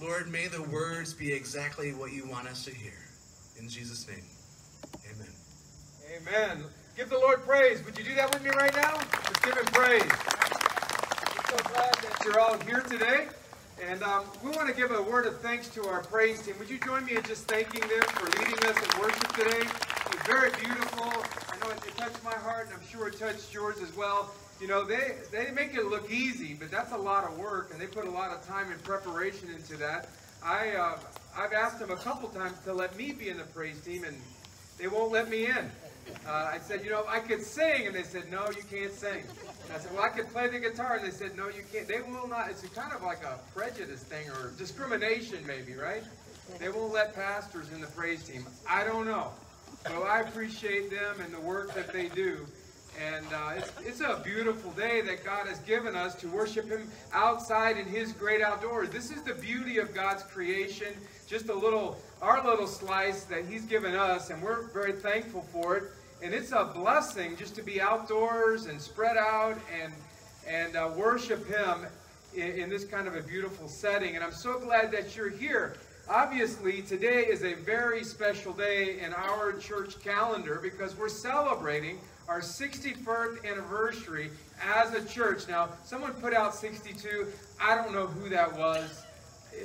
Lord, may the words be exactly what you want us to hear. In Jesus' name, amen. Amen. Give the Lord praise. Would you do that with me right now? Just give him praise. I'm so glad that you're all here today. And um, we want to give a word of thanks to our praise team. Would you join me in just thanking them for leading us in worship today? It was very beautiful. I know it touched my heart, and I'm sure it touched yours as well. You know, they, they make it look easy, but that's a lot of work, and they put a lot of time and preparation into that. I, uh, I've asked them a couple times to let me be in the praise team, and they won't let me in. Uh, I said, you know, I could sing, and they said, no, you can't sing. And I said, well, I could play the guitar, and they said, no, you can't. They will not. It's kind of like a prejudice thing or discrimination, maybe, right? They won't let pastors in the praise team. I don't know. So I appreciate them and the work that they do. And uh, it's, it's a beautiful day that God has given us to worship Him outside in His great outdoors. This is the beauty of God's creation. Just a little, our little slice that He's given us, and we're very thankful for it. And it's a blessing just to be outdoors and spread out and and uh, worship Him in, in this kind of a beautiful setting. And I'm so glad that you're here. Obviously, today is a very special day in our church calendar because we're celebrating our 61st anniversary as a church. Now, someone put out 62. I don't know who that was.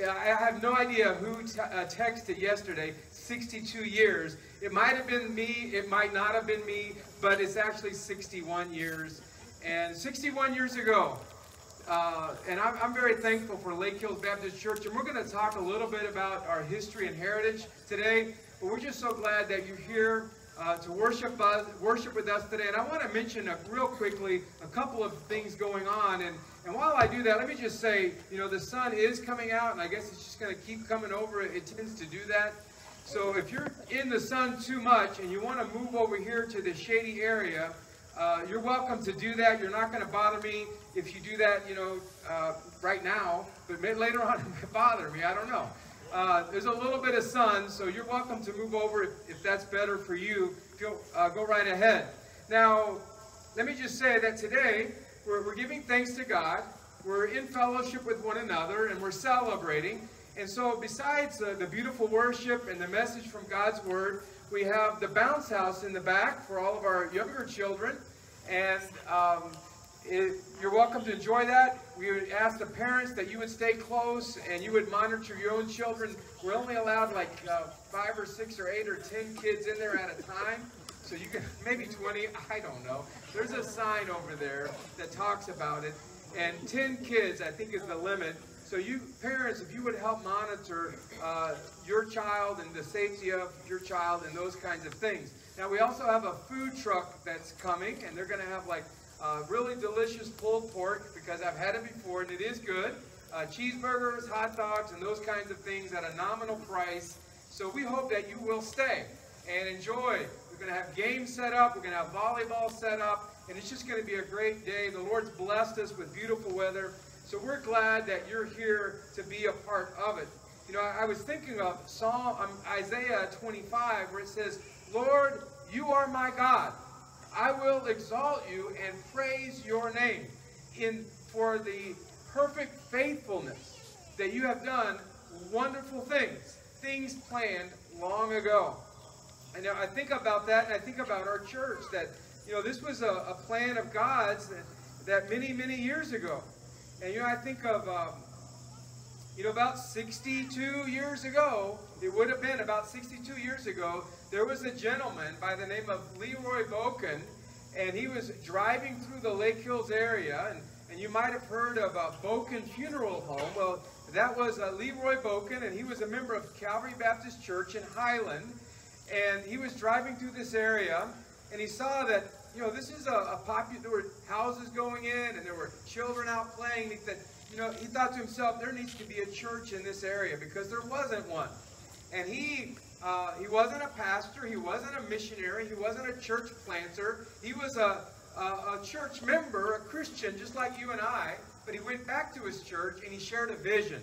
I have no idea who uh, texted yesterday 62 years. It might have been me, it might not have been me, but it's actually 61 years. And 61 years ago, uh, and I'm, I'm, very thankful for Lake Hills Baptist Church, and we're going to talk a little bit about our history and heritage today. But we're just so glad that you're here uh, to worship us, worship with us today. And I want to mention a, real quickly a couple of things going on. And, and while I do that, let me just say, you know, the sun is coming out, and I guess it's just going to keep coming over. It tends to do that. So if you're in the sun too much and you want to move over here to the shady area, uh, you're welcome to do that. You're not going to bother me if you do that, you know, uh, right now. But later on, it bother me. I don't know. Uh, there's a little bit of sun, so you're welcome to move over if, if that's better for you. Go, uh, go right ahead. Now, let me just say that today we're, we're giving thanks to God. We're in fellowship with one another, and we're celebrating. And so besides the beautiful worship and the message from God's Word, we have the bounce house in the back for all of our younger children. And um, it, you're welcome to enjoy that. We would ask the parents that you would stay close and you would monitor your own children. We're only allowed like uh, five or six or eight or ten kids in there at a time. So you can, maybe 20, I don't know. There's a sign over there that talks about it. And 10 kids, I think, is the limit. So you parents, if you would help monitor uh, your child and the safety of your child and those kinds of things. Now we also have a food truck that's coming, and they're going to have like uh, really delicious pulled pork because I've had it before and it is good. Uh, cheeseburgers, hot dogs, and those kinds of things at a nominal price. So we hope that you will stay and enjoy. We're going to have games set up. We're going to have volleyball set up. And it's just going to be a great day. The Lord's blessed us with beautiful weather. So we're glad that you're here to be a part of it. You know, I, I was thinking of Psalm um, Isaiah 25 where it says, Lord, you are my God. I will exalt you and praise your name in for the perfect faithfulness that you have done wonderful things, things planned long ago. And I think about that, and I think about our church that, you know, this was a, a plan of God's that, that many, many years ago. And you know, I think of, um, you know, about 62 years ago, it would have been about 62 years ago, there was a gentleman by the name of Leroy Boken, and he was driving through the Lake Hills area, and, and you might have heard of a Boken Funeral Home. Well, that was uh, Leroy Boken, and he was a member of Calvary Baptist Church in Highland, and he was driving through this area, and he saw that you know, this is a, a popular, there were houses going in and there were children out playing. and He said, you know, he thought to himself, there needs to be a church in this area because there wasn't one. And he, uh, he wasn't a pastor, he wasn't a missionary, he wasn't a church planter. He was a, a, a church member, a Christian, just like you and I. But he went back to his church and he shared a vision,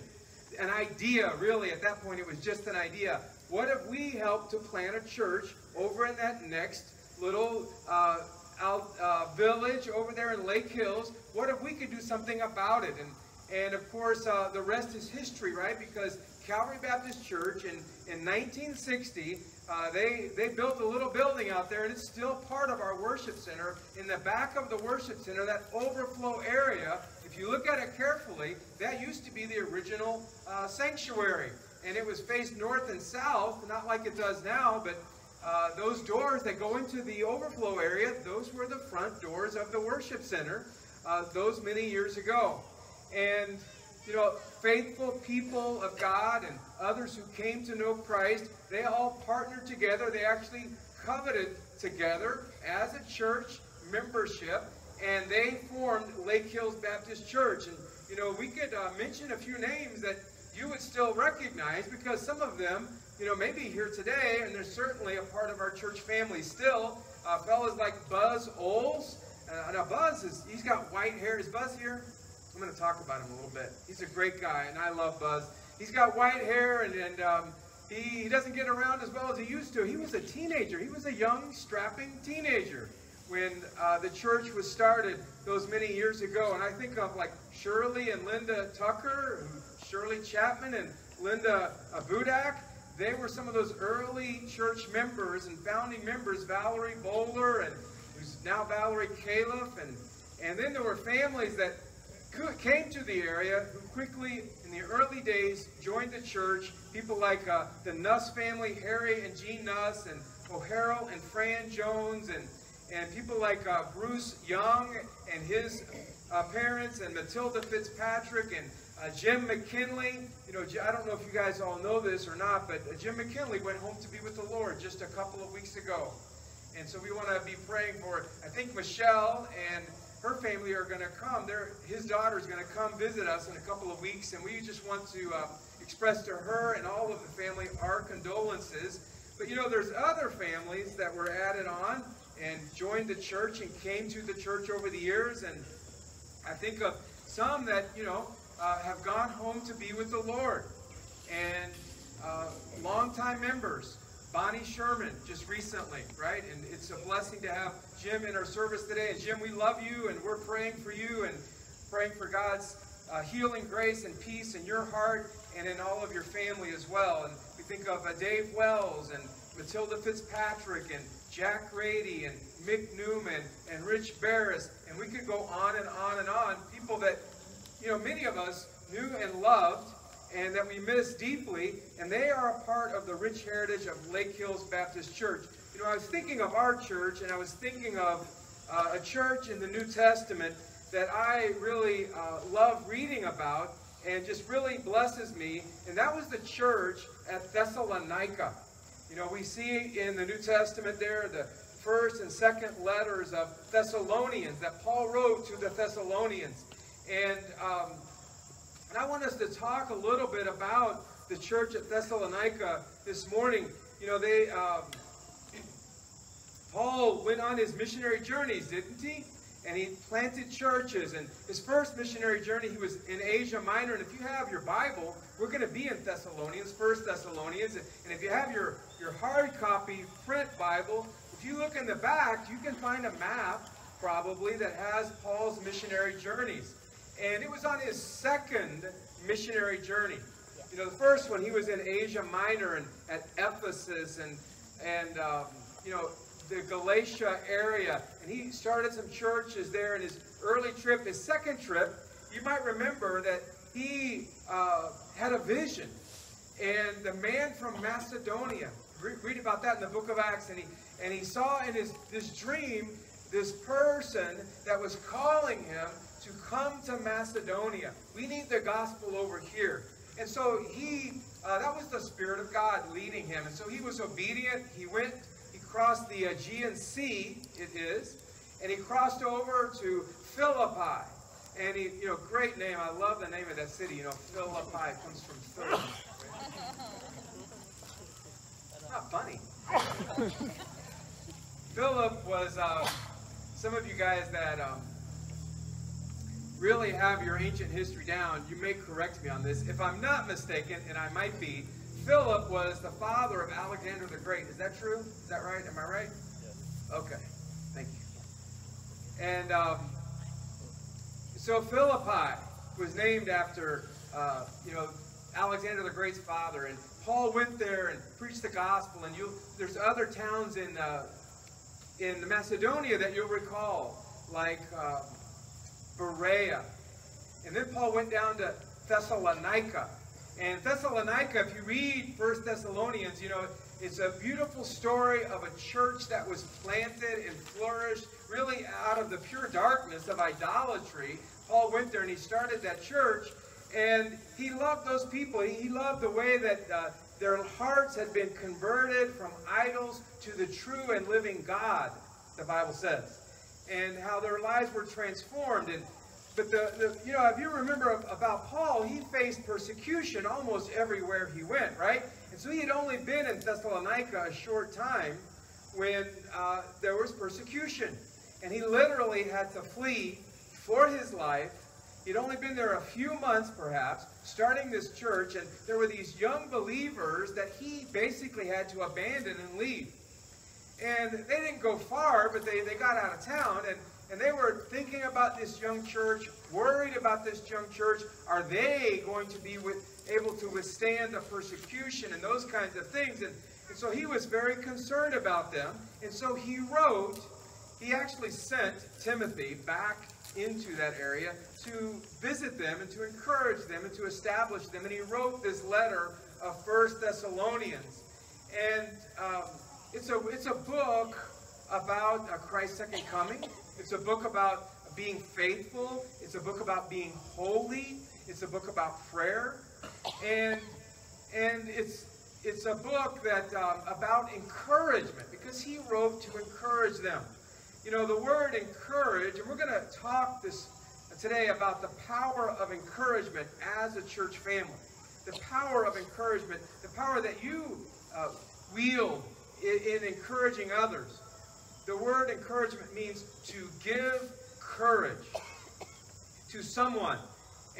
an idea, really. At that point, it was just an idea. What if we helped to plant a church over in that next little uh, out, uh, village over there in Lake Hills. What if we could do something about it? And, And of course, uh, the rest is history, right? Because Calvary Baptist Church in, in 1960, uh, they, they built a little building out there, and it's still part of our worship center. In the back of the worship center, that overflow area, if you look at it carefully, that used to be the original uh, sanctuary. And it was faced north and south, not like it does now, but uh, those doors that go into the overflow area, those were the front doors of the worship center uh, those many years ago. And, you know, faithful people of God and others who came to know Christ, they all partnered together. They actually coveted together as a church membership, and they formed Lake Hills Baptist Church. And, you know, we could uh, mention a few names that you would still recognize because some of them, you know, may be here today, and they're certainly a part of our church family still. Uh, fellas like Buzz Oles. Uh, now, Buzz, is he's got white hair. Is Buzz here? I'm going to talk about him a little bit. He's a great guy, and I love Buzz. He's got white hair, and, and um, he, he doesn't get around as well as he used to. He was a teenager. He was a young, strapping teenager when uh, the church was started those many years ago. And I think of like Shirley and Linda Tucker, Shirley Chapman and Linda Budak. They were some of those early church members and founding members, Valerie Bowler and who's now Valerie Califf. And, and then there were families that came to the area who quickly, in the early days, joined the church. People like uh, the Nuss family, Harry and Jean Nuss, and O'Harrell and Fran Jones, and, and people like uh, Bruce Young and his uh, parents, and Matilda Fitzpatrick, and uh, Jim McKinley. You know, I don't know if you guys all know this or not, but uh, Jim McKinley went home to be with the Lord just a couple of weeks ago. And so we want to be praying for, I think Michelle and her family are going to come. His daughter is going to come visit us in a couple of weeks, and we just want to uh, express to her and all of the family our condolences. But you know, there's other families that were added on and joined the church and came to the church over the years, and I think of some that you know uh, have gone home to be with the Lord, and uh, longtime members Bonnie Sherman just recently, right? And it's a blessing to have Jim in our service today. And Jim, we love you and we're praying for you and praying for God's uh, healing grace and peace in your heart and in all of your family as well. And we think of uh, Dave Wells and Matilda Fitzpatrick and Jack Grady and Mick Newman and Rich Barris. And we could go on and on and on. People that, you know, many of us knew and loved and that we miss deeply, and they are a part of the rich heritage of Lake Hills Baptist Church. You know, I was thinking of our church, and I was thinking of uh, a church in the New Testament that I really uh, love reading about and just really blesses me, and that was the church at Thessalonica. You know, we see in the New Testament there the first and second letters of Thessalonians that Paul wrote to the Thessalonians. And um, and I want us to talk a little bit about the church at Thessalonica this morning. You know, they um, Went on his missionary journeys, didn't he? And he planted churches. And his first missionary journey, he was in Asia Minor. And if you have your Bible, we're going to be in Thessalonians, First Thessalonians. And if you have your, your hard copy print Bible, if you look in the back, you can find a map probably that has Paul's missionary journeys. And it was on his second missionary journey. You know, the first one, he was in Asia Minor and at Ephesus and, and um, you know, the Galatia area. And he started some churches there in his early trip. His second trip, you might remember that he uh, had a vision. And the man from Macedonia, read about that in the book of Acts, and he, and he saw in his this dream this person that was calling him to come to Macedonia. We need the gospel over here. And so he, uh, that was the Spirit of God leading him. And so he was obedient. He went, crossed the Aegean Sea, it is, and he crossed over to Philippi. And he, you know, great name. I love the name of that city. You know, Philippi comes from Philip. Not funny. Philip was, uh, some of you guys that um, really have your ancient history down, you may correct me on this. If I'm not mistaken, and I might be, Philip was the father of Alexander the Great. Is that true? Is that right? Am I right? Yes. Okay. Thank you. And um, so Philippi, was named after, uh, you know, Alexander the Great's father. And Paul went there and preached the gospel. And you, there's other towns in uh, in Macedonia that you'll recall, like uh, Berea. And then Paul went down to Thessalonica. And Thessalonica, if you read First Thessalonians, you know, it's a beautiful story of a church that was planted and flourished really out of the pure darkness of idolatry. Paul went there and he started that church. And he loved those people. He loved the way that uh, their hearts had been converted from idols to the true and living God, the Bible says. And how their lives were transformed. And but the, the, you know, if you remember about Paul, he faced persecution almost everywhere he went, right? And so he had only been in Thessalonica a short time when uh, there was persecution. And he literally had to flee for his life. He'd only been there a few months, perhaps, starting this church, and there were these young believers that he basically had to abandon and leave. And they didn't go far, but they, they got out of town, and and they were thinking about this young church, worried about this young church. Are they going to be with, able to withstand the persecution and those kinds of things? And, and so he was very concerned about them. And so he wrote, he actually sent Timothy back into that area to visit them and to encourage them and to establish them. And he wrote this letter of First Thessalonians. And um, it's, a, it's a book about Christ's second coming. It's a book about being faithful. It's a book about being holy. It's a book about prayer. And, and it's, it's a book that um, about encouragement because he wrote to encourage them. You know, the word encourage, and we're going to talk this today about the power of encouragement as a church family. The power of encouragement, the power that you uh, wield in, in encouraging others. The word encouragement means to give courage to someone.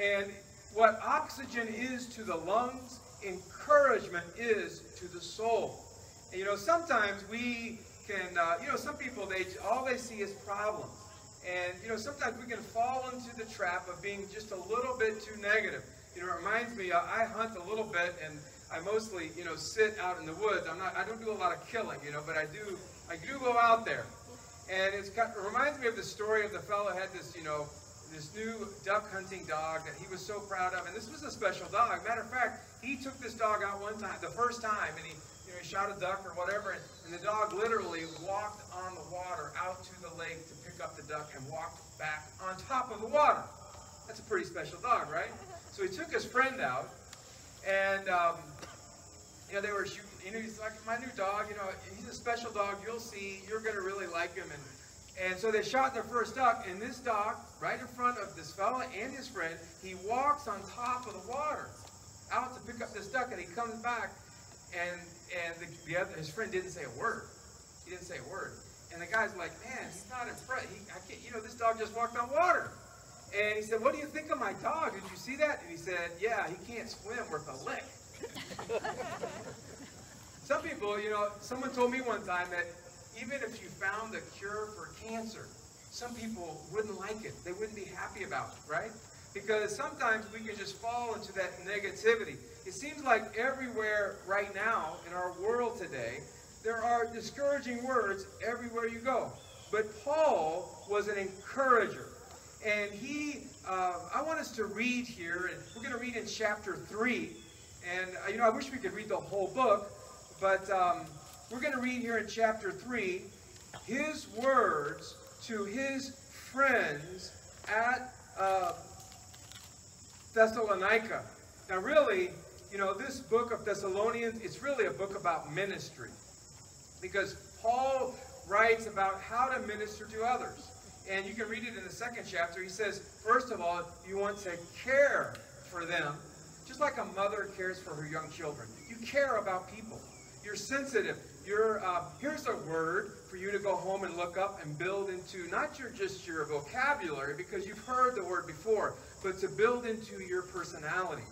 And what oxygen is to the lungs, encouragement is to the soul. And you know, sometimes we can, uh, you know, some people, they all they see is problems. And, you know, sometimes we can fall into the trap of being just a little bit too negative. You know, it reminds me, uh, I hunt a little bit, and I mostly, you know, sit out in the woods. I'm not, I don't do a lot of killing, you know, but I do I do go out there. And it reminds me of the story of the fellow had this, you know, this new duck hunting dog that he was so proud of. And this was a special dog. Matter of fact, he took this dog out one time, the first time, and he, you know, he shot a duck or whatever, and, and the dog literally walked on the water out to the lake to pick up the duck and walked back on top of the water. That's a pretty special dog, right? So he took his friend out, and um, you know they were shooting you know, he's like my new dog. You know, he's a special dog. You'll see. You're gonna really like him. And and so they shot their first duck, and this dog, right in front of this fella and his friend, he walks on top of the water, out to pick up this duck, and he comes back, and and the, the other, his friend didn't say a word. He didn't say a word. And the guy's like, man, he's not impressed. He, I can't, you know, this dog just walked on water. And he said, what do you think of my dog? Did you see that? And he said, yeah, he can't swim worth a lick. Some people, you know, someone told me one time that even if you found a cure for cancer, some people wouldn't like it. They wouldn't be happy about it, right? Because sometimes we can just fall into that negativity. It seems like everywhere right now in our world today, there are discouraging words everywhere you go. But Paul was an encourager. And he, uh, I want us to read here, and we're going to read in chapter 3. And, uh, you know, I wish we could read the whole book, but um, we're going to read here in chapter 3 his words to his friends at uh, Thessalonica. Now, really, you know, this book of Thessalonians, it's really a book about ministry. Because Paul writes about how to minister to others. And you can read it in the second chapter. He says, first of all, you want to care for them, just like a mother cares for her young children. You care about people. You're sensitive. You're, uh, here's a word for you to go home and look up and build into not your just your vocabulary because you've heard the word before, but to build into your personality.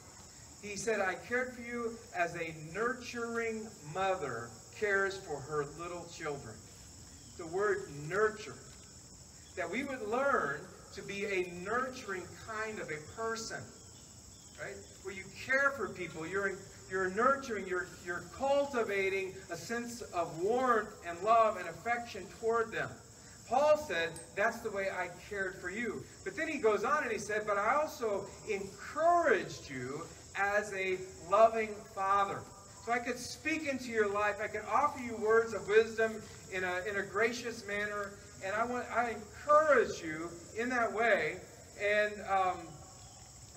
He said, I cared for you as a nurturing mother cares for her little children. The word nurture. That we would learn to be a nurturing kind of a person, right? Where you care for people, you're you're nurturing, you're you're cultivating a sense of warmth and love and affection toward them. Paul said, That's the way I cared for you. But then he goes on and he said, But I also encouraged you as a loving father. So I could speak into your life. I could offer you words of wisdom in a, in a gracious manner. And I want I encourage you in that way. And um,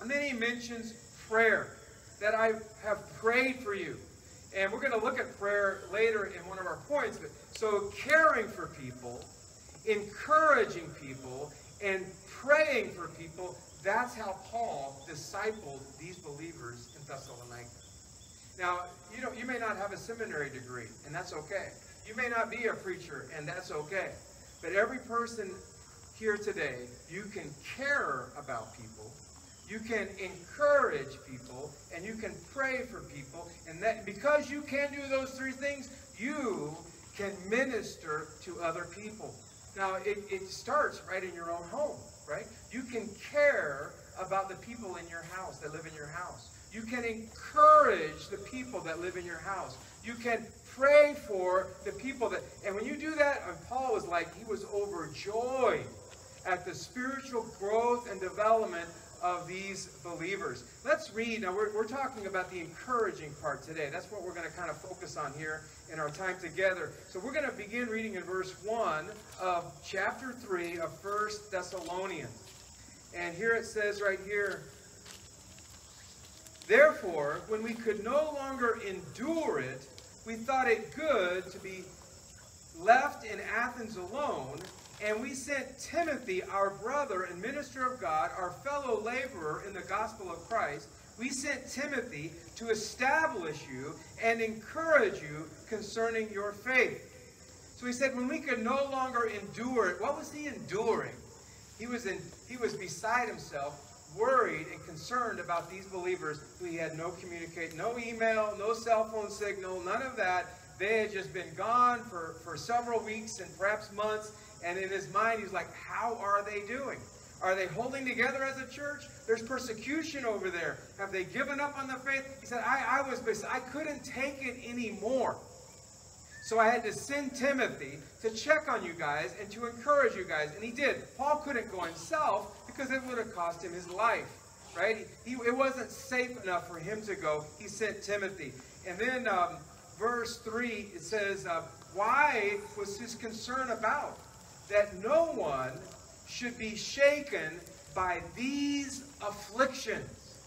and then he mentions prayer. That I have prayed for you. And we're going to look at prayer later in one of our points. But so caring for people, encouraging people, and praying for people, that's how Paul discipled these believers in Thessalonica. Now, you know, you may not have a seminary degree, and that's okay. You may not be a preacher, and that's okay. But every person here today, you can care about people, you can encourage people, and you can pray for people, and that because you can do those three things, you can minister to other people. Now, it, it starts right in your own home, right? You can care about the people in your house that live in your house. You can encourage the people that live in your house. You can pray for the people that, and when you do that, and Paul was like, he was overjoyed at the spiritual growth and development of these believers. Let's read. Now, we're, we're talking about the encouraging part today. That's what we're going to kind of focus on here in our time together. So we're going to begin reading in verse 1 of chapter 3 of First Thessalonians. And here it says right here, Therefore, when we could no longer endure it, we thought it good to be left in Athens alone, and we sent Timothy, our brother and minister of God, our fellow laborer in the gospel of Christ. We sent Timothy to establish you and encourage you concerning your faith. So he said, when we could no longer endure it, what was he enduring? He was in he was beside himself, worried and concerned about these believers who he had no communicate, no email, no cell phone signal, none of that. They had just been gone for, for several weeks and perhaps months. And in his mind, he's like, how are they doing? Are they holding together as a church? There's persecution over there. Have they given up on the faith? He said, I, I was I couldn't take it anymore. So I had to send Timothy to check on you guys and to encourage you guys. And he did. Paul couldn't go himself because it would have cost him his life. Right? He, it wasn't safe enough for him to go. He sent Timothy. And then um, verse 3, it says, uh, Why was his concern about? That no one should be shaken by these afflictions.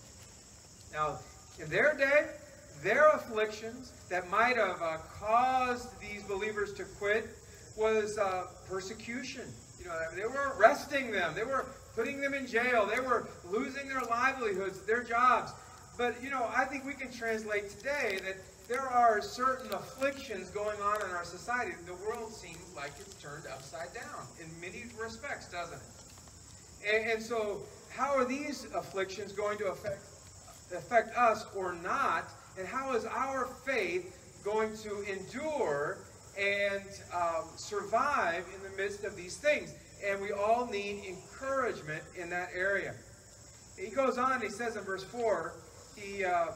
Now, in their day, their afflictions that might have uh, caused these believers to quit was uh, persecution. You know, they were arresting them. They were putting them in jail. They were losing their livelihoods, their jobs. But, you know, I think we can translate today that there are certain afflictions going on in our society. The world seems like it's turned upside down in many respects, doesn't it? And, and so, how are these afflictions going to affect affect us or not? And how is our faith going to endure and um, survive in the midst of these things? And we all need encouragement in that area. He goes on, he says in verse 4, he, uh,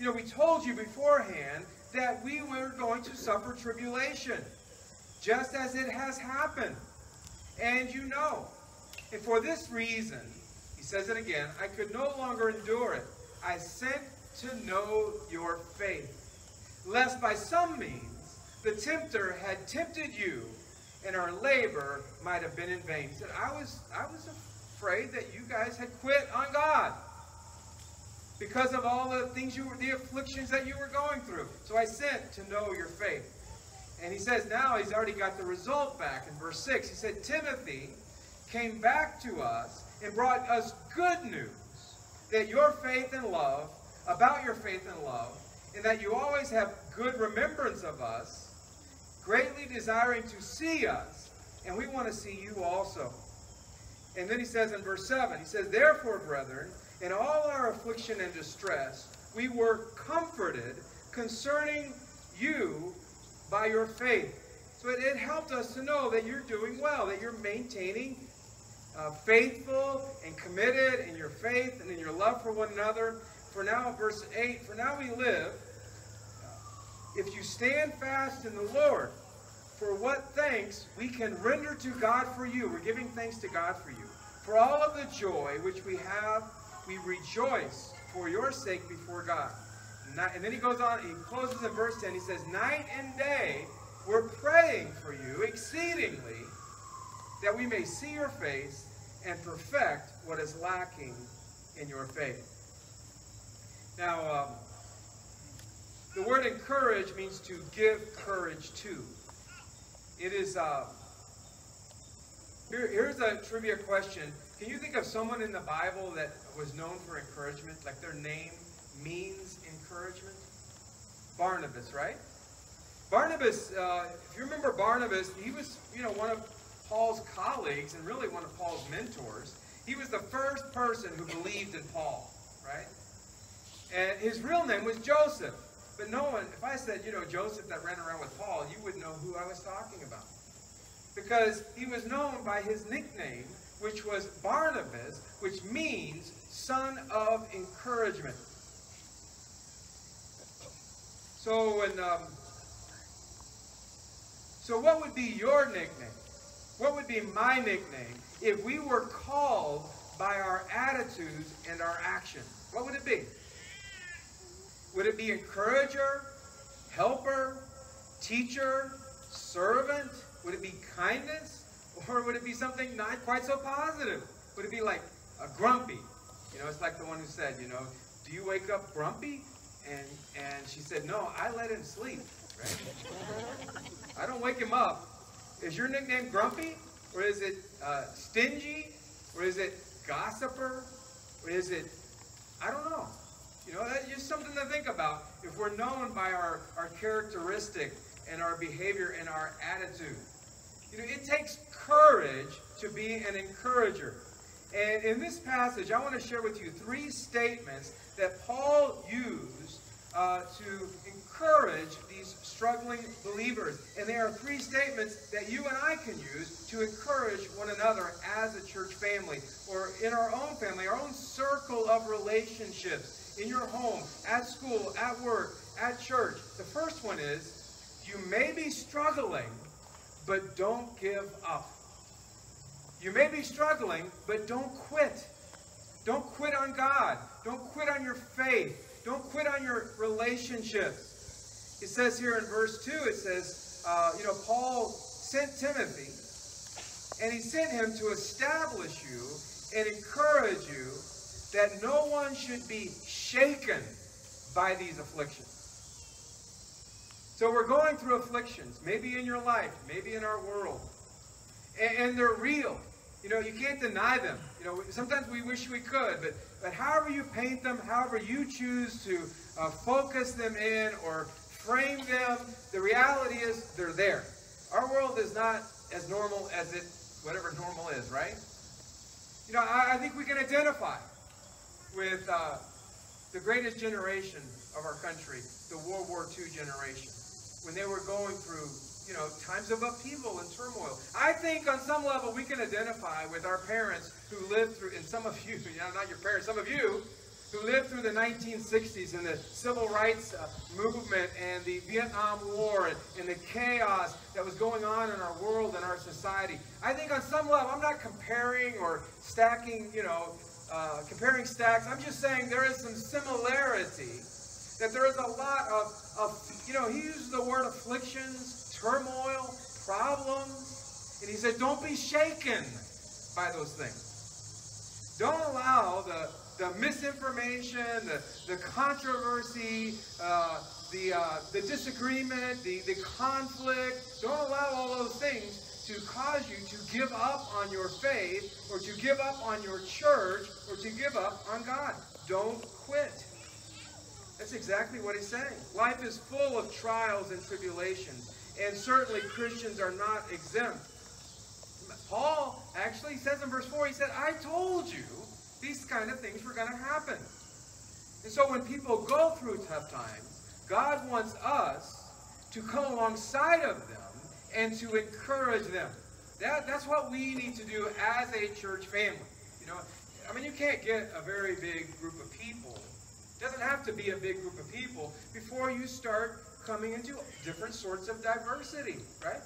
you know, we told you beforehand that we were going to suffer tribulation, just as it has happened. And you know. And for this reason, he says it again, I could no longer endure it. I sent to know your faith, lest by some means the tempter had tempted you, and our labor might have been in vain. He said, I was, I was afraid that you guys had quit on God because of all the things you were, the afflictions that you were going through. So I sent to know your faith. And he says now he's already got the result back in verse 6. He said, Timothy came back to us and brought us good news that your faith and love about your faith and love, and that you always have good remembrance of us, greatly desiring to see us, and we want to see you also. And then he says in verse 7, he says, Therefore, brethren, in all our affliction and distress, we were comforted concerning you by your faith. So it, it helped us to know that you're doing well, that you're maintaining uh, faithful and committed in your faith and in your love for one another. For now, verse 8, for now we live, if you stand fast in the Lord, for what thanks we can render to God for you. We're giving thanks to God for you. For all of the joy which we have, we rejoice for your sake before God. And then he goes on, he closes in verse 10, he says, Night and day we're praying for you exceedingly that we may see your face and perfect what is lacking in your faith. Now, um, the word encourage means to give courage to. It is, uh, here, here's a trivia question. Can you think of someone in the Bible that was known for encouragement? Like their name means encouragement? Barnabas, right? Barnabas, uh, if you remember Barnabas, he was, you know, one of Paul's colleagues and really one of Paul's mentors. He was the first person who believed in Paul, right? And his real name was Joseph. But no one, if I said, you know, Joseph that ran around with Paul, you wouldn't know who I was talking about. Because he was known by his nickname, which was Barnabas, which means son of encouragement. So when, um, so what would be your nickname? What would be my nickname if we were called by our attitudes and our actions? What would it be? Would it be encourager, helper, teacher, servant? Would it be kindness? Or would it be something not quite so positive? Would it be like a grumpy? You know, it's like the one who said, you know, do you wake up grumpy? And and she said, no, I let him sleep. Right? I don't wake him up. Is your nickname Grumpy? Or is it uh, Stingy? Or is it Gossiper? Or is it, I don't know. You know, that's just something to think about if we're known by our, our characteristic and our behavior and our attitude. You know, it takes courage to be an encourager. And in this passage, I want to share with you three statements that Paul used uh, to encourage these struggling believers. And there are three statements that you and I can use to encourage one another as a church family or in our own family, our own circle of relationships, in your home, at school, at work, at church. The first one is you may be struggling, but don't give up. You may be struggling, but don't quit. Don't quit on God. Don't quit on your faith. Don't quit on your relationships. It says here in verse 2, it says, uh, you know, Paul sent Timothy, and he sent him to establish you and encourage you that no one should be shaken by these afflictions. So we're going through afflictions, maybe in your life, maybe in our world. And, and, they're real. You know, you can't deny them. You know, sometimes we wish we could, but but however you paint them, however you choose to uh, focus them in or frame them, the reality is they're there. Our world is not as normal as it, whatever normal is, right? You know, I, I think we can identify with uh, the greatest generation of our country, the World War II generation, when they were going through you know, times of upheaval and turmoil. I think on some level we can identify with our parents who lived through, and some of you, you know, not your parents, some of you who lived through the 1960s and the civil rights uh, movement and the Vietnam War and, and, the chaos that was going on in our world and our society. I think on some level, I'm not comparing or stacking, you know, uh, comparing stacks. I'm just saying there is some similarity, that there is a lot of, of you know, he uses the word afflictions, turmoil, problems. And he said, don't be shaken by those things. Don't allow the, the misinformation, the, the controversy, uh, the, uh, the disagreement, the, the conflict. Don't allow all those things to cause you to give up on your faith or to give up on your church or to give up on God. Don't quit. That's exactly what he's saying. Life is full of trials and tribulations. And certainly Christians are not exempt. Paul actually says in verse 4, he said, I told you these kind of things were going to happen. And so when people go through tough times, God wants us to come alongside of them and to encourage them. That, that's what we need to do as a church family. You know, I mean, you can't get a very big group of people. Doesn't have to be a big group of people before you start coming into different sorts of diversity, right?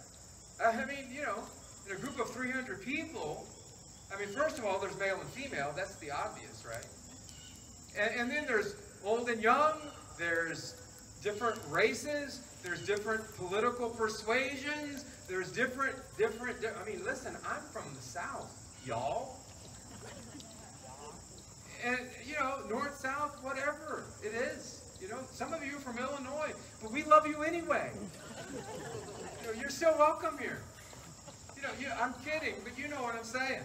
Uh, I mean, you know, in a group of 300 people, I mean, first of all, there's male and female. That's the obvious, right? And, and then there's old and young. There's different races. There's different political persuasions. There's different, different. I mean, listen, I'm from the South, y'all. And, you know, North, South, whatever it is. You know, some of you are from Illinois, but we love you anyway. You you're still welcome here. You know, you, I'm kidding, but you know what I'm saying.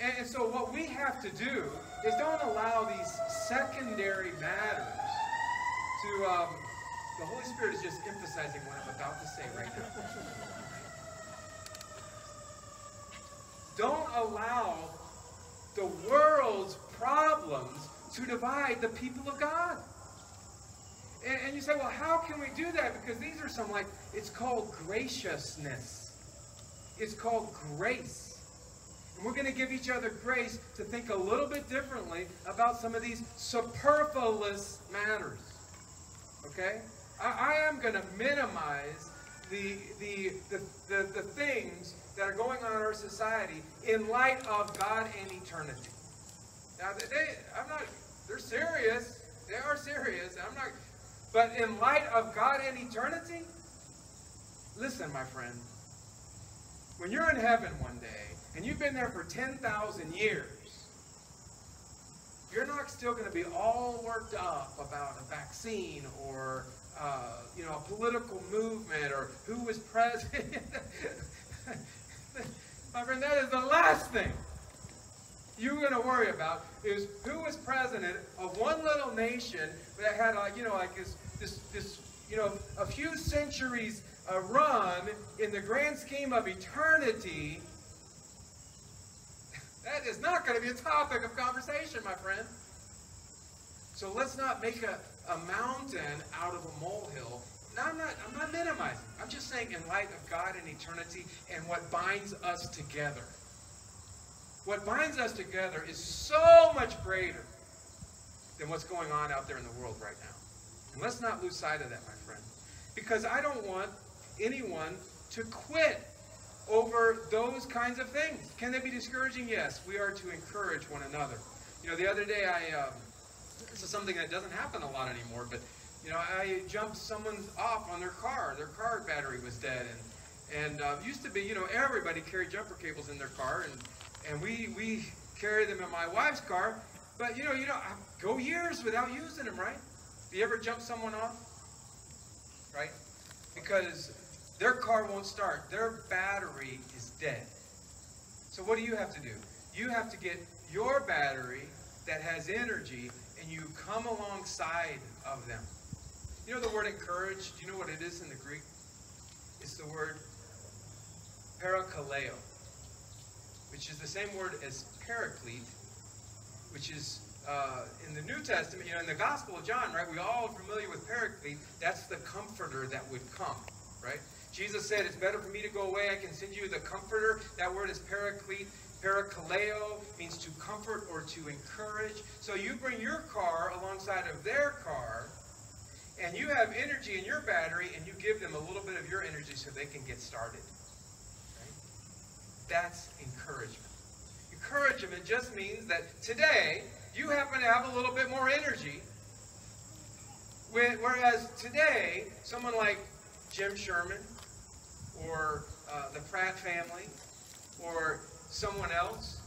And, and so what we have to do is don't allow these secondary matters to, um, the Holy Spirit is just emphasizing what I'm about to say right now. Don't allow the world's problems to divide the people of God. And, and, you say, well, how can we do that? Because these are some like, it's called graciousness. It's called grace. And we're going to give each other grace to think a little bit differently about some of these superfluous matters. Okay? I, I am going to minimize the, the, the, the, the things that are going on in our society in light of God and eternity. Now, they, I'm not, they're serious. They are serious. I'm not, but in light of God and eternity, listen, my friend, when you're in heaven one day and you've been there for 10,000 years, you're not still going to be all worked up about a vaccine or uh, you know a political movement or who was president. my friend, that is the last thing you're going to worry about is who was president of one little nation that had like you know like this this this you know a few centuries uh, run in the grand scheme of eternity. That is not going to be a topic of conversation my friend. So let's not make a, a mountain out of a molehill. Now, I'm not I'm not minimizing. I'm just saying in light of God and eternity and what binds us together what binds us together is so much greater than what's going on out there in the world right now. And let's not lose sight of that, my friend. Because I don't want anyone to quit over those kinds of things. Can they be discouraging? Yes. We are to encourage one another. You know, the other day I, um, this is something that doesn't happen a lot anymore, but, you know, I jumped someone off on their car. Their car battery was dead. And, and uh, used to be, you know, everybody carried jumper cables in their car. And and we we carry them in my wife's car. But you know, you know, go years without using them, right? Have you ever jump someone off? Right? Because their car won't start. Their battery is dead. So what do you have to do? You have to get your battery that has energy and you come alongside of them. You know the word encourage? Do you know what it is in the Greek? It's the word parakaleo which is the same word as paraclete, which is uh, in the New Testament, you know, in the Gospel of John, right, we all are familiar with paraclete. That's the comforter that would come, right? Jesus said, it's better for me to go away. I can send you the comforter. That word is paraclete. Parakaleo means to comfort or to encourage. So you bring your car alongside of their car, and you have energy in your battery, and you give them a little bit of your energy so they can get started. That's encouragement. Encouragement just means that today you happen to have a little bit more energy. Whereas today, someone like Jim Sherman or uh, the Pratt family or someone else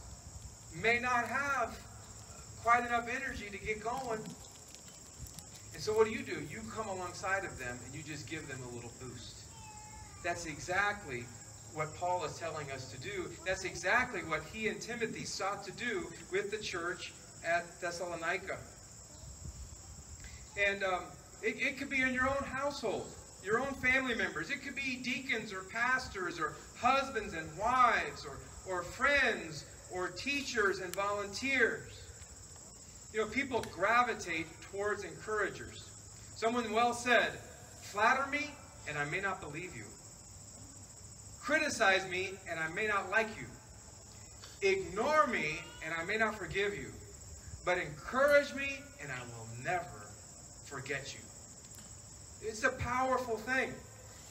may not have quite enough energy to get going. And so what do you do? You come alongside of them and you just give them a little boost. That's exactly what Paul is telling us to do. That's exactly what he and Timothy sought to do with the church at Thessalonica. And um, it, it could be in your own household, your own family members. It could be deacons or pastors or husbands and wives or, or friends or teachers and volunteers. You know, people gravitate towards encouragers. Someone well said, flatter me and I may not believe you Criticize me, and I may not like you. Ignore me, and I may not forgive you. But encourage me, and I will never forget you. It's a powerful thing.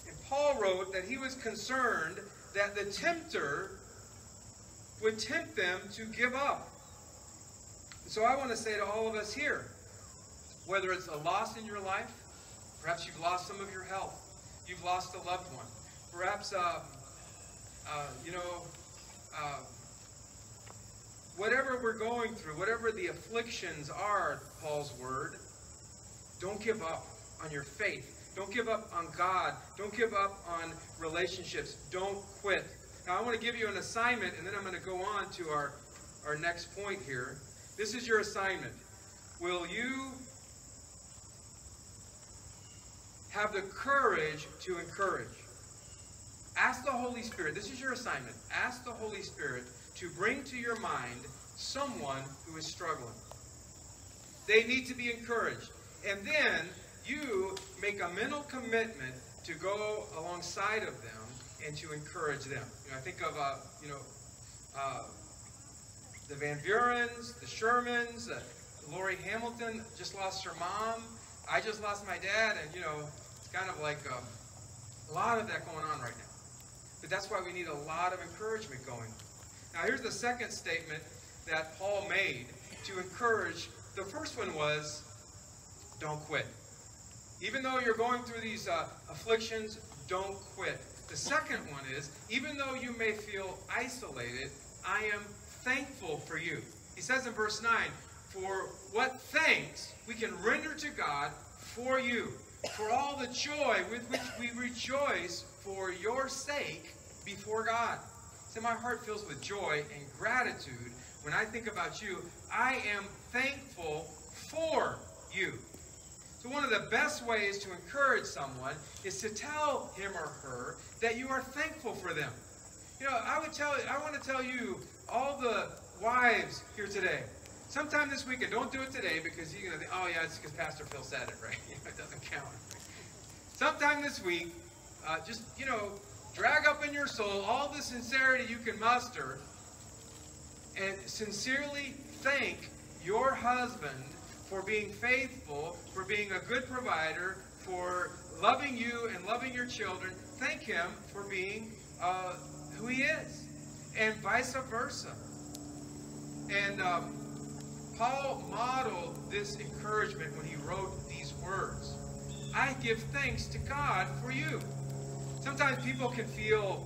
And Paul wrote that he was concerned that the tempter would tempt them to give up. So I want to say to all of us here, whether it's a loss in your life, perhaps you've lost some of your health, you've lost a loved one, perhaps, uh, uh, you know, uh, whatever we're going through, whatever the afflictions are, Paul's word, don't give up on your faith. Don't give up on God. Don't give up on relationships. Don't quit. Now, I want to give you an assignment, and then I'm going to go on to our, our next point here. This is your assignment. Will you have the courage to encourage? Ask the Holy Spirit, this is your assignment. Ask the Holy Spirit to bring to your mind someone who is struggling. They need to be encouraged. And then you make a mental commitment to go alongside of them and to encourage them. You know, I think of, uh, you know, uh, the Van Burens, the Shermans, uh, Lori Hamilton just lost her mom. I just lost my dad, and you know, it's kind of like um, a lot of that going on right now. But that's why we need a lot of encouragement going. Now, here's the second statement that Paul made to encourage. The first one was, don't quit. Even though you're going through these uh, afflictions, don't quit. The second one is, even though you may feel isolated, I am thankful for you. He says in verse 9, for what thanks we can render to God for you, for all the joy with which we rejoice for your sake before God. So my heart fills with joy and gratitude when I think about you. I am thankful for you. So one of the best ways to encourage someone is to tell him or her that you are thankful for them. You know, I would tell I want to tell you all the wives here today. Sometime this weekend, don't do it today because you're gonna think, oh yeah, it's because Pastor Phil said it, right? it doesn't count. Sometime this week, uh, just you know, drag up in your soul all the sincerity you can muster, and sincerely thank your husband for being faithful, for being a good provider, for loving you and loving your children. Thank him for being uh, who he is, and vice versa. And um, Paul modeled this encouragement when he wrote these words. I give thanks to God for you. Sometimes people can feel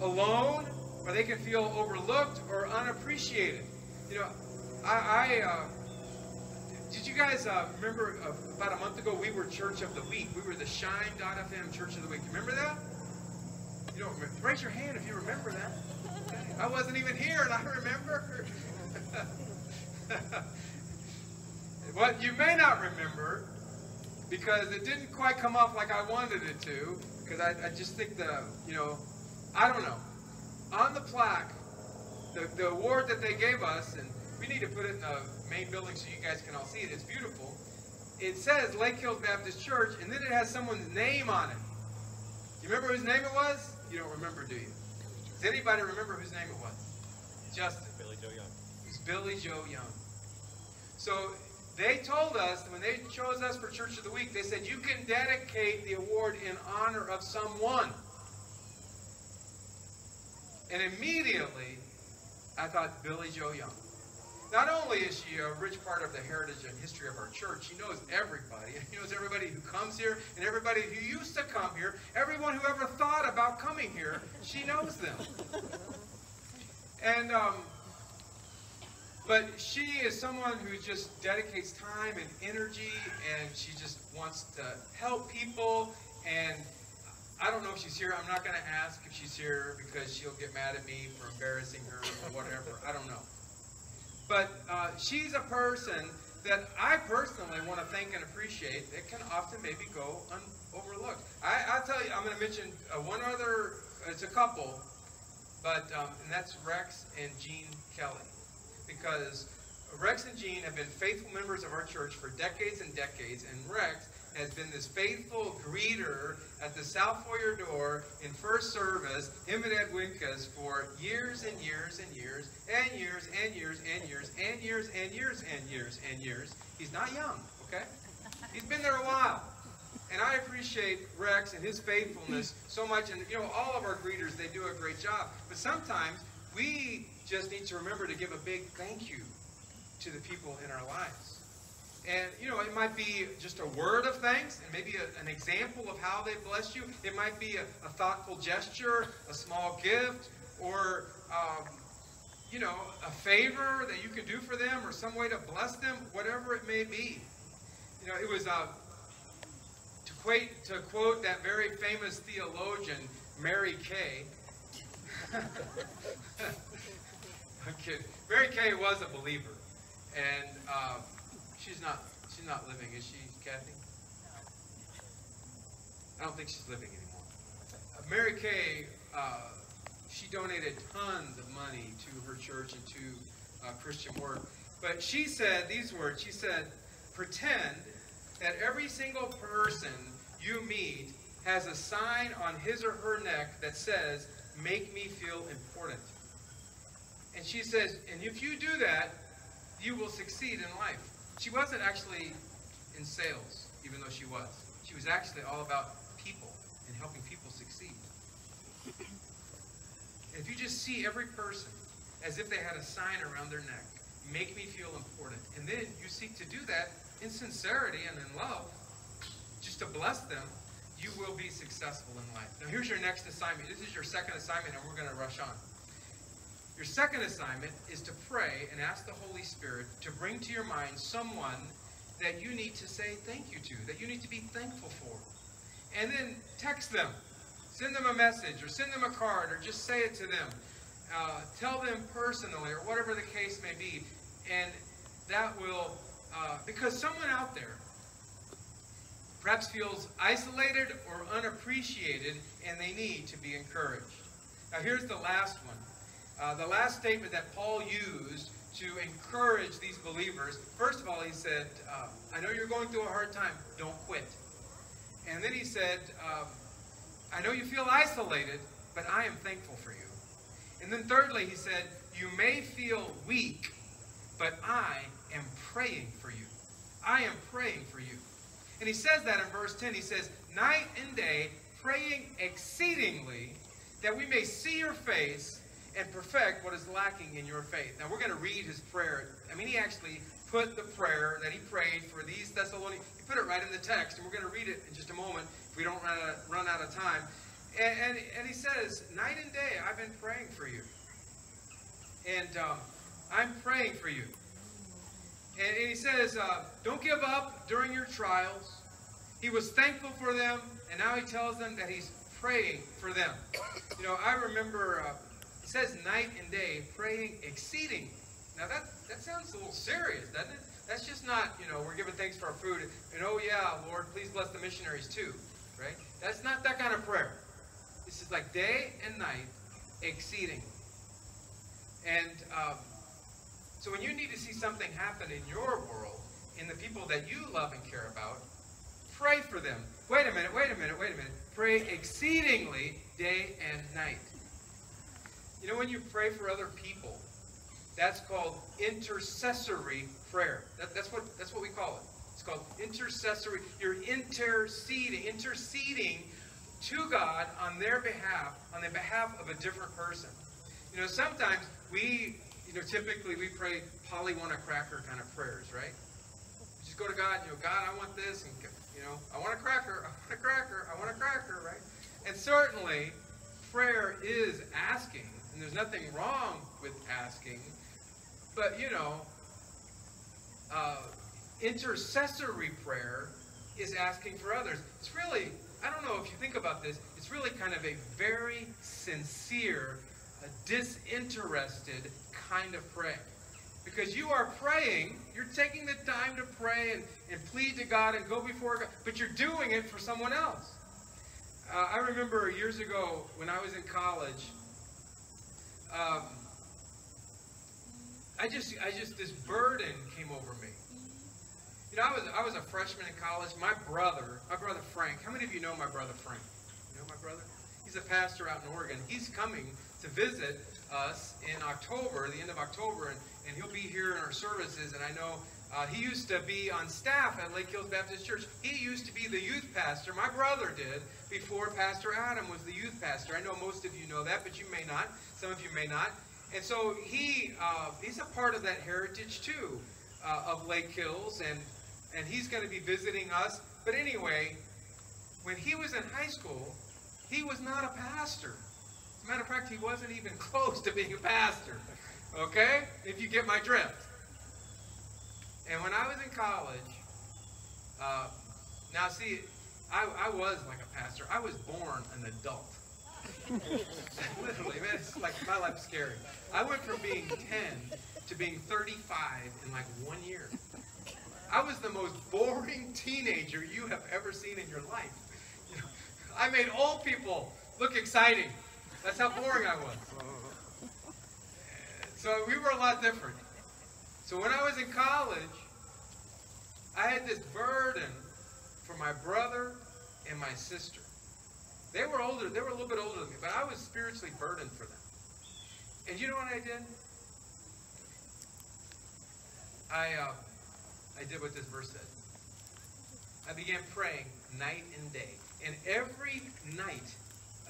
alone, or they can feel overlooked or unappreciated. You know, I, I uh, did you guys uh, remember uh, about a month ago we were Church of the Week? We were the Shine.fm Church of the Week. Remember that? You don't? Raise your hand if you remember that. I wasn't even here and I remember. what you may not remember, because it didn't quite come off like I wanted it to, because I, I just think the, you know, I don't know. On the plaque, the, the award that they gave us, and we need to put it in the main building so you guys can all see it. It's beautiful. It says Lake Hills Baptist Church, and then it has someone's name on it. Do you remember whose name it was? You don't remember, do you? Does anybody remember whose name it was? Justin. Billy Joe Young. It's Billy Joe Young. So they told us when they chose us for Church of the Week, they said you can dedicate the award in honor of someone. And immediately, I thought Billy Joe Young. Not only is she a rich part of the heritage and history of our church, she knows everybody. She knows everybody who comes here and everybody who used to come here. Everyone who ever thought about coming here, she knows them. And um, but she is someone who just dedicates time and energy, and she just wants to help people. And I don't know if she's here. I'm not going to ask if she's here because she'll get mad at me for embarrassing her or whatever. I don't know. But uh, she's a person that I personally want to thank and appreciate that can often maybe go overlooked. I, I'll tell you, I'm going to mention uh, one other, it's a couple, but um, and that's Rex and Jean Kelly. Because Rex and Jean have been faithful members of our church for decades and decades, and Rex has been this faithful greeter at the South Foyer door in first service, him and Ed Winkas, for years and years and years and years and years and years and years and years and years and years. He's not young, okay? He's been there a while. And I appreciate Rex and his faithfulness so much. And, you know, all of our greeters, they do a great job. But sometimes we just need to remember to give a big thank you to the people in our lives. And, you know, it might be just a word of thanks and maybe a, an example of how they blessed you. It might be a, a thoughtful gesture, a small gift, or, um, you know, a favor that you can do for them or some way to bless them, whatever it may be. You know, it was uh, to, quote, to quote that very famous theologian, Mary Kay. I'm kidding. Mary Kay was a believer, and uh, she's not she's not living, is she, Kathy? I don't think she's living anymore. Uh, Mary Kay, uh, she donated tons of money to her church and to uh, Christian work. But she said these words. She said, "Pretend that every single person you meet has a sign on his or her neck that says." Make me feel important. And she says, and if you do that, you will succeed in life. She wasn't actually in sales, even though she was. She was actually all about people and helping people succeed. If you just see every person as if they had a sign around their neck, make me feel important. And then you seek to do that in sincerity and in love, just to bless them, you will be successful in life. Now, here's your next assignment. This is your second assignment, and we're going to rush on. Your second assignment is to pray and ask the Holy Spirit to bring to your mind someone that you need to say thank you to, that you need to be thankful for. And then text them. Send them a message or send them a card or just say it to them. Uh, tell them personally or whatever the case may be. And that will, uh, because someone out there perhaps feels isolated or unappreciated and they need to be encouraged. Now, here's the last one. Uh, the last statement that Paul used to encourage these believers, first of all, he said, uh, I know you're going through a hard time. Don't quit. And then he said, um, I know you feel isolated, but I am thankful for you. And then thirdly, he said, You may feel weak, but I am praying for you. I am praying for you. And he says that in verse 10. He says, Night and day, praying exceedingly, that we may see your face and perfect what is lacking in your faith. Now, we're going to read his prayer. I mean, he actually put the prayer that he prayed for these Thessalonians, he put it right in the text, and we're going to read it in just a moment if we don't run out of, run out of time. And, and, and he says, Night and day, I've been praying for you. And um, I'm praying for you. And, and he says, uh, Don't give up during your trials. He was thankful for them, and now he tells them that he's praying for them. You know, I remember. Uh, says night and day, praying exceeding. Now that that sounds a little serious, doesn't it? That's just not, you know, we're giving thanks for our food, and oh yeah, Lord, please bless the missionaries too, right? That's not that kind of prayer. This is like day and night, exceeding. And um, so when you need to see something happen in your world, in the people that you love and care about, pray for them. Wait a minute, wait a minute, wait a minute. Pray exceedingly day and night. You know, when you pray for other people, that's called intercessory prayer. That, that's what that's what we call it. It's called intercessory. You're interceding, interceding to God on their behalf, on the behalf of a different person. You know, sometimes we, you know, typically we pray Polly want a cracker kind of prayers, right? We just go to God, you know, God, I want this, and you know, I want a cracker, I want a cracker, I want a cracker, right? And certainly, prayer is asking there's nothing wrong with asking, but you know, uh, intercessory prayer is asking for others. It's really, I don't know if you think about this, it's really kind of a very sincere, a disinterested kind of prayer. Because you are praying, you're taking the time to pray and, and plead to God and go before God, but you're doing it for someone else. Uh, I remember years ago when I was in college, um, I just, I just, this burden came over me. You know, I was I was a freshman in college. My brother, my brother Frank. How many of you know my brother Frank? You know my brother? He's a pastor out in Oregon. He's coming to visit us in October, the end of October, and, and he'll be here in our services. And I know uh, he used to be on staff at Lake Hills Baptist Church. He used to be the youth pastor. My brother did before Pastor Adam was the youth pastor. I know most of you know that, but you may not. Some of you may not. And so he uh, he's a part of that heritage too uh, of Lake Hills, and and he's going to be visiting us. But anyway, when he was in high school, he was not a pastor. As a matter of fact, he wasn't even close to being a pastor. Okay? If you get my drift. And when I was in college, uh, now see, I, I was like a pastor. I was born an adult. Literally, man, it's like my life's scary. I went from being 10 to being 35 in like one year. I was the most boring teenager you have ever seen in your life. You know, I made old people look exciting. That's how boring I was. So we were a lot different. So when I was in college, I had this burden for my brother and my sister. They were older, they were a little bit older than me, but I was spiritually burdened for them. And you know what I did? I uh, I did what this verse said. I began praying night and day. And every night,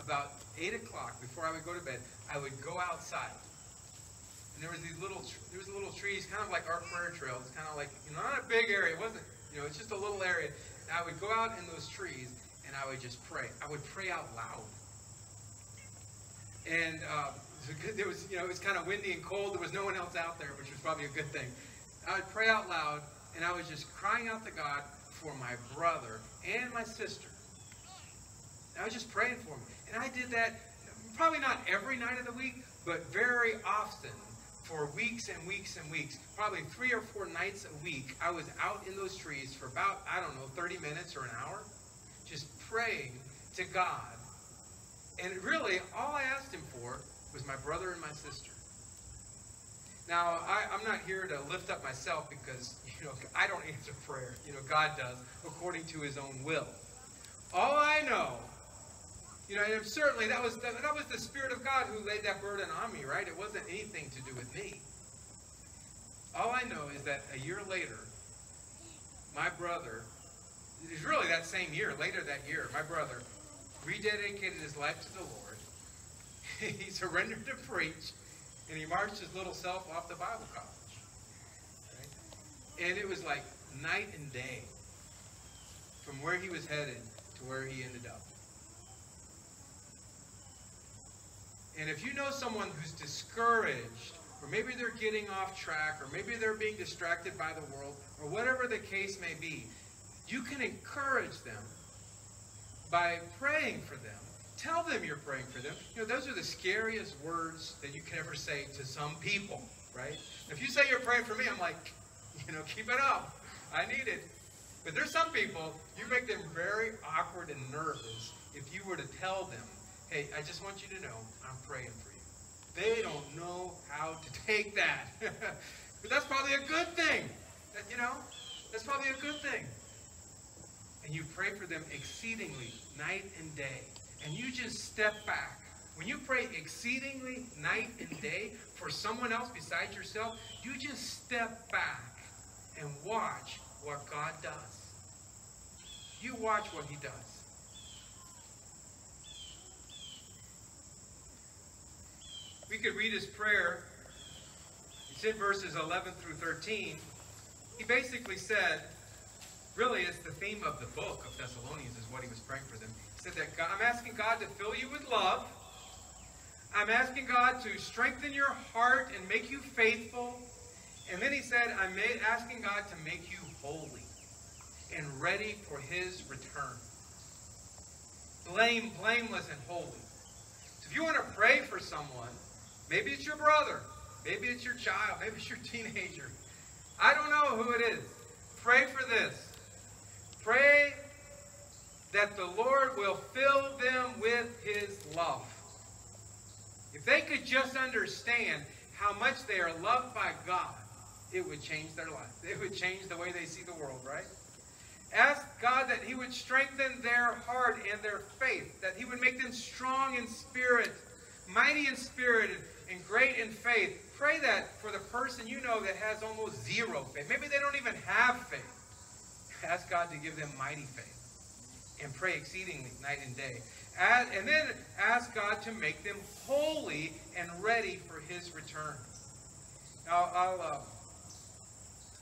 about 8 o'clock, before I would go to bed, I would go outside. There was these little, there was little trees, kind of like our prayer trail. It's kind of like, you know, not a big area. It wasn't, you know, it's just a little area. And I would go out in those trees, and I would just pray. I would pray out loud. And uh, there was, you know, it was kind of windy and cold. There was no one else out there, which was probably a good thing. I would pray out loud, and I was just crying out to God for my brother and my sister. And I was just praying for them. And I did that probably not every night of the week, but very often for weeks and weeks and weeks. Probably three or four nights a week, I was out in those trees for about, I don't know, 30 minutes or an hour, just praying to God. And really, all I asked Him for was my brother and my sister. Now, I, am not here to lift up myself because, you know, I don't answer prayer. You know, God does according to his own will. All I know, you know, and certainly that was, that, that was the Spirit of God who laid that burden on me, right? It wasn't anything to do with me. All I know is that a year later, my brother, it was really that same year, later that year, my brother rededicated his life to the Lord. he surrendered to preach and he marched his little self off to Bible college. Right? And it was like night and day from where he was headed to where he ended up. And if you know someone who's discouraged, or maybe they're getting off track, or maybe they're being distracted by the world, or whatever the case may be, you can encourage them by praying for them Tell them you're praying for them. You know, those are the scariest words that you can ever say to some people, right? If you say you're praying for me, I'm like, you know, keep it up. I need it. But there's some people, you make them very awkward and nervous if you were to tell them, hey, I just want you to know I'm praying for you. They don't know how to take that. but that's probably a good thing. That, you know, that's probably a good thing. And you pray for them exceedingly night and day and you just step back. When you pray exceedingly night and day for someone else besides yourself, you just step back and watch what God does. You watch what He does. We could read His prayer. It's in verses 11 through 13. He basically said, really, it's the theme of the book of Thessalonians, is what he was praying for them He said that God, I'm asking God to fill you with love. I'm asking God to strengthen your heart and make you faithful. And then he said, I'm asking God to make you holy and ready for his return. Blame, blameless and holy. So if you want to pray for someone, maybe it's your brother, maybe it's your child, maybe it's your teenager. I don't know who it is. Pray for this. Pray that the Lord will fill them with his love. If they could just understand how much they are loved by God it would change their life. It would change the way they see the world, right? Ask God that He would strengthen their heart and their faith, that He would make them strong in spirit, mighty in spirit, and great in faith. Pray that for the person you know that has almost zero faith. Maybe they don't even have faith. Ask God to give them mighty faith and pray exceedingly night and day. and then ask God to make them holy and ready for His return. Now, I'll, uh,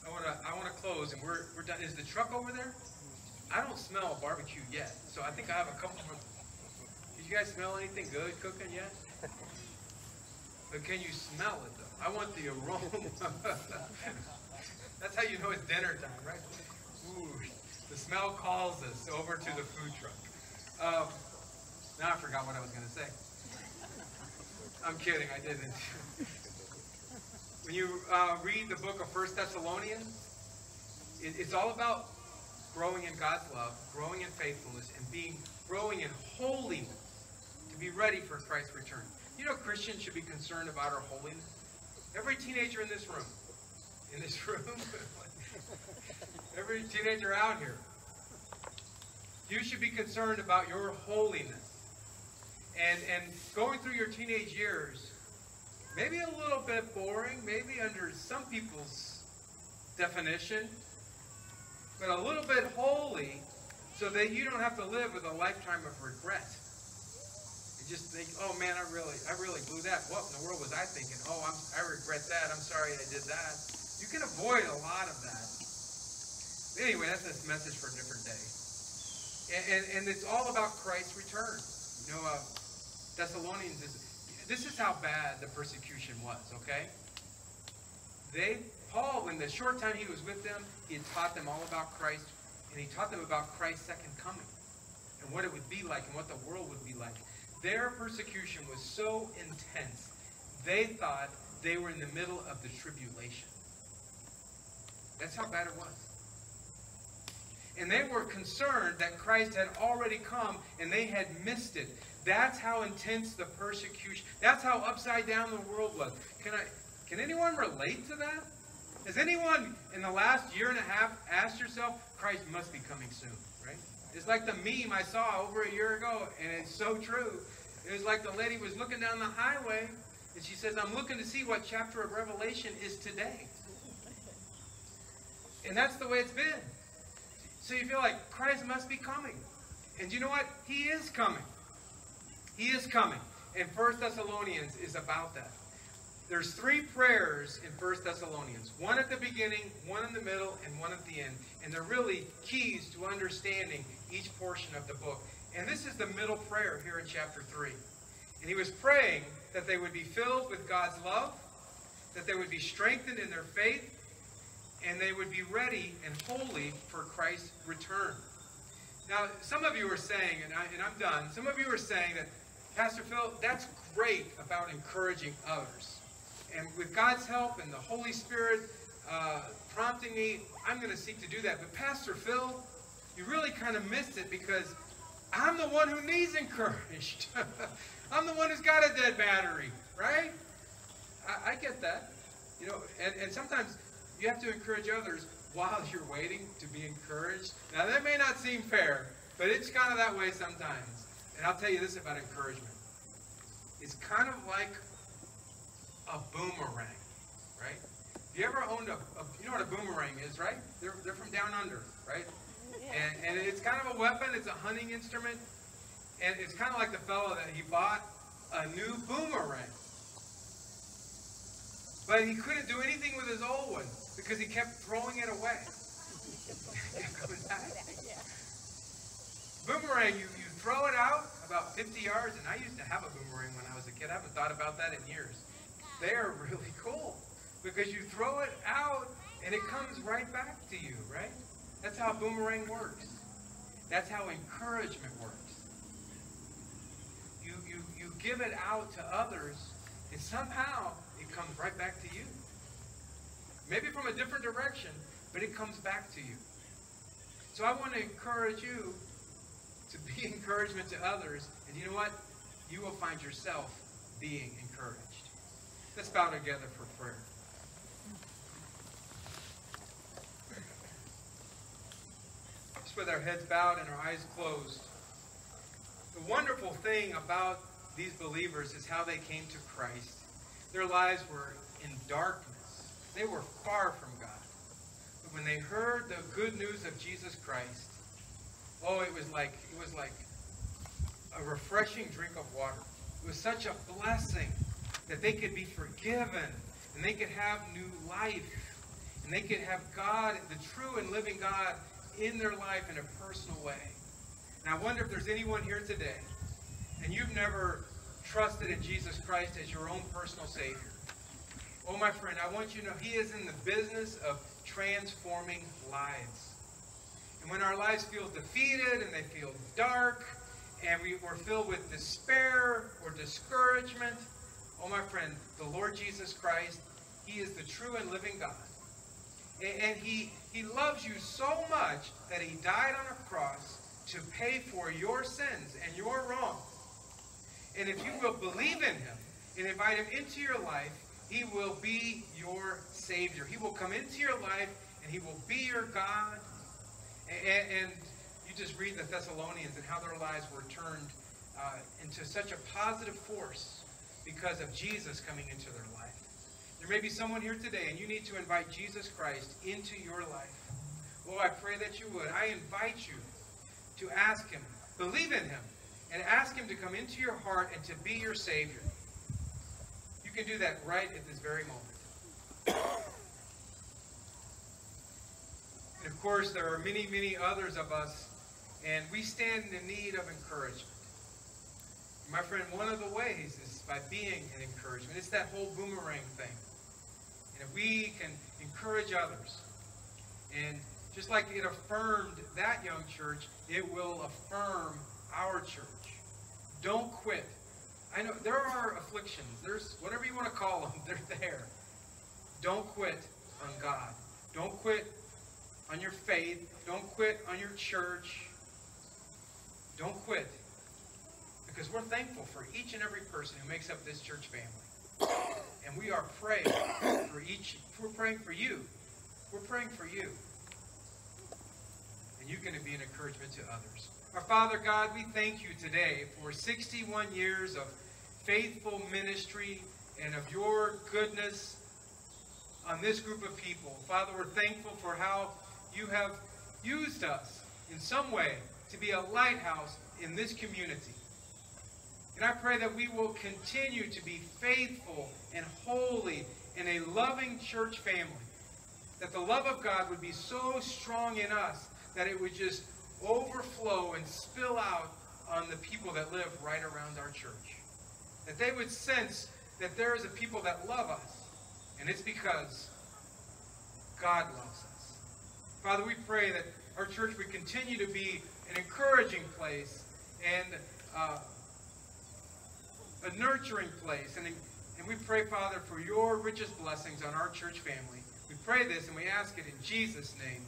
I want to I want to close, and we're, we're done. Is the truck over there? I don't smell barbecue yet, so I think I have a couple more. Did you guys smell anything good cooking yet? But can you smell it though? I want the aroma. That's how you know it's dinner time, right? Ooh, the smell calls us over to the food truck. Um, now I forgot what I was going to say. I'm kidding, I didn't. when you uh, read the book of First Thessalonians, it, it's all about growing in God's love, growing in faithfulness, and being growing in holiness to be ready for Christ's return. You know, Christians should be concerned about our holiness. Every teenager in this room, in this room, every teenager out here, you should be concerned about your holiness. And and going through your teenage years, maybe a little bit boring, maybe under some people's definition, but a little bit holy so that you don't have to live with a lifetime of regret just think, oh man, I really, I really blew that. What in the world was I thinking? Oh, I'm, I regret that. I'm sorry I did that. You can avoid a lot of that. Anyway, that's a message for a different day. And, and, and it's all about Christ's return. You know, uh, Thessalonians is, this is how bad the persecution was, okay? They, Paul, in the short time he was with them, he taught them all about Christ, and he taught them about Christ's second coming, and what it would be like, and what the world would be like. Their persecution was so intense, they thought they were in the middle of the tribulation. That's how bad it was. And they were concerned that Christ had already come and they had missed it. That's how intense the persecution, that's how upside down the world was. Can I can anyone relate to that? Has anyone in the last year and a half asked yourself, Christ must be coming soon? It's like the meme I saw over a year ago, and it's so true. It was like the lady was looking down the highway, and she says, I'm looking to see what chapter of Revelation is today. And that's the way it's been. So you feel like Christ must be coming. And you know what? He is coming. He is coming. And First Thessalonians is about that. There's three prayers in First Thessalonians. One at the beginning, one in the middle, and one at the end. And they're really keys to understanding each portion of the book. And this is the middle prayer here in chapter 3. And he was praying that they would be filled with God's love, that they would be strengthened in their faith, and they would be ready and holy for Christ's return. Now, some of you are saying, and, I, and I'm done, some of you are saying that, Pastor Phil, that's great about encouraging others. And with God's help and the Holy Spirit uh, prompting me, I'm going to seek to do that. But Pastor Phil, you really kind of missed it because I'm the one who needs encouraged. I'm the one who's got a dead battery, right? I, I get that. You know, and, and sometimes you have to encourage others while you're waiting to be encouraged. Now, that may not seem fair, but it's kind of that way sometimes. And I'll tell you this about encouragement. It's kind of like a boomerang, right? Have you ever owned a, a, you know what a boomerang is, right? They're, they're from down under, right? And, and it's kind of a weapon, it's a hunting instrument. And it's kind of like the fellow that he bought a new boomerang. But he couldn't do anything with his old one because he kept throwing it away. boomerang, you, you throw it out about 50 yards, and I used to have a boomerang when I was a kid. I haven't thought about that in years. They are really cool because you throw it out and it comes right back to you, right? That's how boomerang works. That's how encouragement works. You, you, you give it out to others, and somehow it comes right back to you. Maybe from a different direction, but it comes back to you. So I want to encourage you to be encouragement to others, and you know what? You will find yourself being encouraged. Let's bow together for prayer. Just with our heads bowed and our eyes closed. The wonderful thing about these believers is how they came to Christ. Their lives were in darkness. They were far from God. But when they heard the good news of Jesus Christ, oh, it was like it was like a refreshing drink of water. It was such a blessing that they could be forgiven and they could have new life and they could have God, the true and living God, in their life in a personal way. And I wonder if there's anyone here today and you've never trusted in Jesus Christ as your own personal Savior. Oh, my friend, I want you to know He is in the business of transforming lives. And when our lives feel defeated and they feel dark and we, we're filled with despair or discouragement, oh, my friend, the Lord Jesus Christ, He is the true and living God. And, he, he loves you so much that He died on a cross to pay for your sins and your wrongs. And if you will believe in him and invite him into your life, he will be your Savior. He will come into your life and he will be your God. And, and you just read the Thessalonians and how their lives were turned uh, into such a positive force because of Jesus coming into their life. There may be someone here today and you need to invite Jesus Christ into your life. Oh, I pray that you would. I invite you to ask him, believe in him, and ask Him to come into your heart and to be your Savior. You can do that right at this very moment. And of course, there are many, many others of us, and we stand in need of encouragement. My friend, one of the ways is by being an encouragement. It's that whole boomerang thing. And if we can encourage others, and just like it affirmed that young church, it will affirm our church. Don't quit. I know there are afflictions. There's whatever you want to call them, they're there. Don't quit on God. Don't quit on your faith. Don't quit on your church. Don't quit. Because we're thankful for each and every person who makes up this church family. And we are praying for each, we're praying for you. We're praying for you. And going to be an encouragement to others. Our Father God, we thank you today for 61 years of faithful ministry and of your goodness on this group of people. Father, we're thankful for how you have used us in some way to be a lighthouse in this community. And I pray that we will continue to be faithful and holy in a loving church family. That the love of God would be so strong in us that it would just overflow and spill out on the people that live right around our church. That they would sense that there is a people that love us, and it's because God loves us. Father, we pray that our church would continue to be an encouraging place and uh, a nurturing place. And, and we pray, Father, for your richest blessings on our church family. We pray this and we ask it in Jesus' name.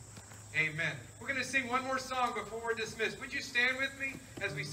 Amen. We're going to sing one more song before we're dismissed. Would you stand with me as we